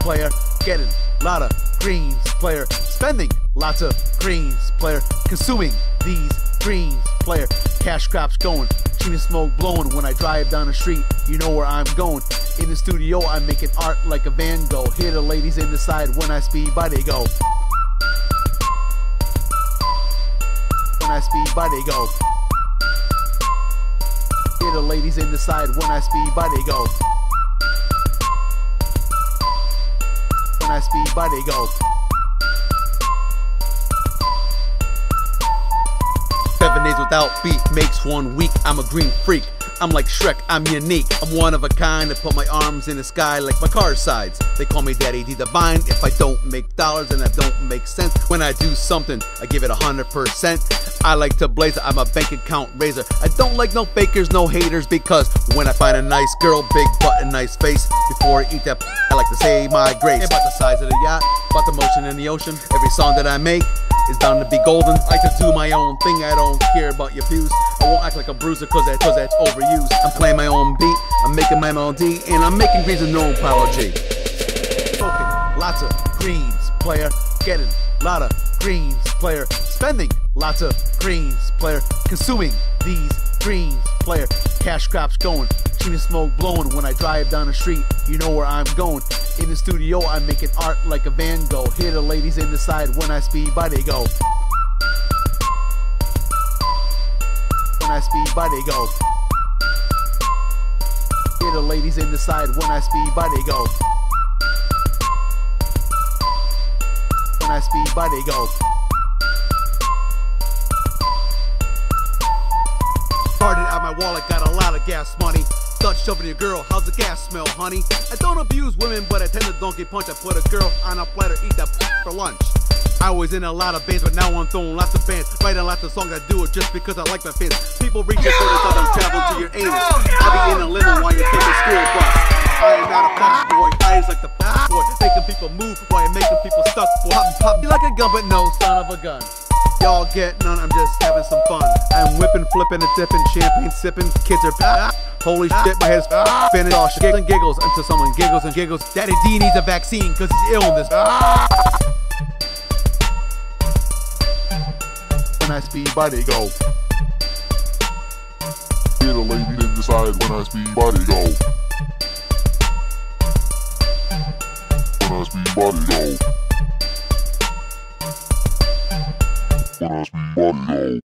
player. Getting lot of greens, player. Spending lots of greens, player. Consuming these greens, player. Cash crops going, chimney smoke blowing. When I drive down the street, you know where I'm going. In the studio, I'm making art like a Van Gogh. Hear the ladies in the side when I speed by, they go. When I speed by, they go. Hear the ladies in the side when I speed by, they go. When I speed by, they go. Seven days without beat makes one week. I'm a green freak. I'm like Shrek, I'm unique. I'm one of a kind. I put my arms in the sky like my car sides. They call me Daddy D Divine. If I don't make dollars and I don't make sense, when I do something, I give it a hundred percent. I like to blaze I'm a bank account raiser. I don't like no fakers, no haters, because when I find a nice girl, big butt and nice face, before I eat that, I like to say my grace. About the size of the yacht, about the motion in the ocean. Every song that I make is bound to be golden. I to do my own thing, I don't care about your views. I won't act like a bruiser cause, that, cause that's overused. I'm playing my own beat, I'm making my melody, and I'm making greens with no apology. Smoking lots of greens, player. Getting lot of greens, player. Spending lots of greens, player. Consuming these greens, player. Cash crops going, chimney smoke blowing. When I drive down the street, you know where I'm going. In the studio, I'm making art like a Van Gogh. Hear the ladies in the side when I speed by, they go. When I speed by, they go. Hear the ladies in the side when I speed by, they go. When I speed by, they go. Started out my wallet, got a lot of gas money. Start shoving your girl, how's the gas smell, honey? I don't abuse women, but I tend to donkey punch. I put a girl on a platter, eat that for lunch. I was in a lot of bands, but now I'm throwing lots of bands. Writing lots of songs, I do it just because I like my fans. People reach your photos out and travel to your anus. I be in a limo while you're taking school bus. I am not a pop boy, I is like the pop boy. Making people move while you're making people stuck, boy. Pop, pop, like a gun, but no son of a gun. Y'all get none, I'm just having some fun. I'm whipping, flipping, and dipping, champagne sipping. Kids are holy shit, my head's spinning. All giggles and giggles until someone giggles and giggles. Daddy D needs a vaccine because he's ill in this. Ah. When I speed they go. Hear the lady in the side when I speed they go. When I speed they go. When I speed they go.